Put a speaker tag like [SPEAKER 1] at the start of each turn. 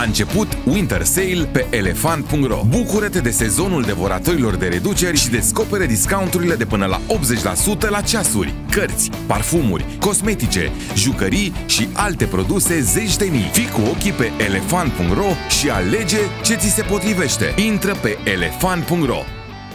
[SPEAKER 1] A început Winter Sale pe elefant.ro. Bucură-te de sezonul devoratorilor de reduceri și descopere discounturile de până la 80% la ceasuri, cărți, parfumuri, cosmetice, jucării și alte produse zeci de mii. Fii cu ochii pe elefant.ro și alege ce ți se potrivește. Intră pe elefant.ro